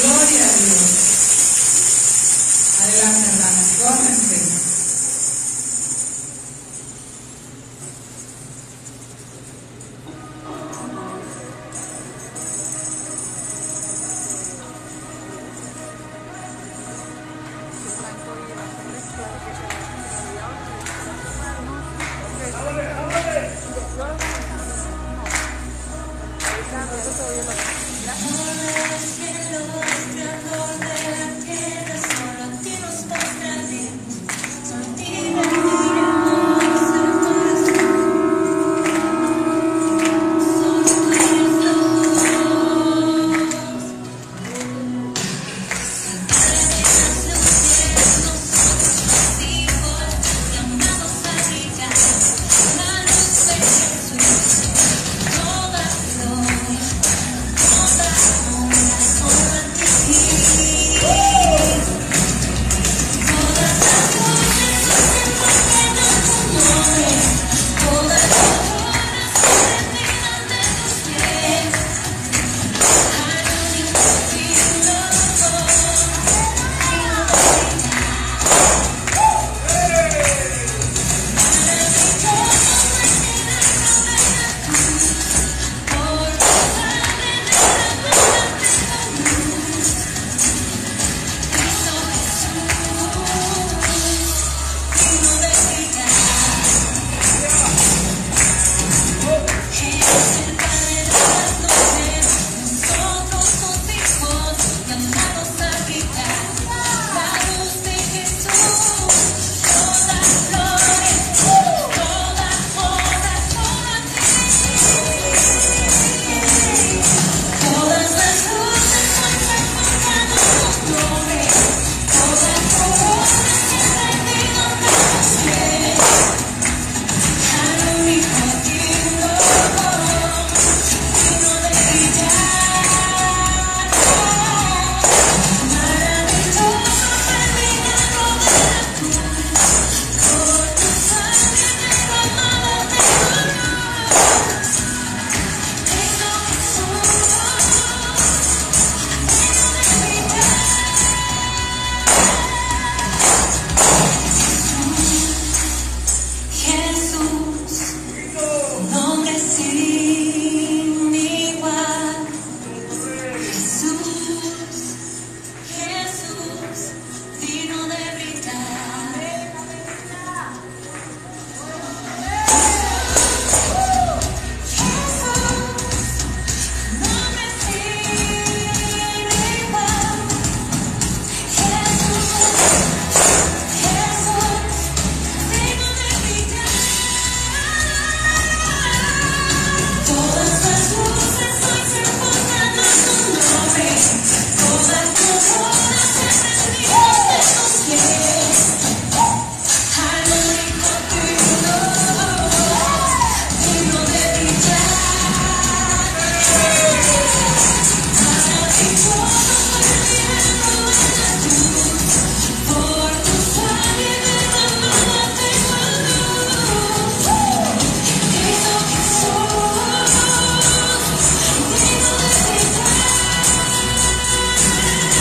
Gloria a Dios. Adelante, hermanas. Gócense. Gracias.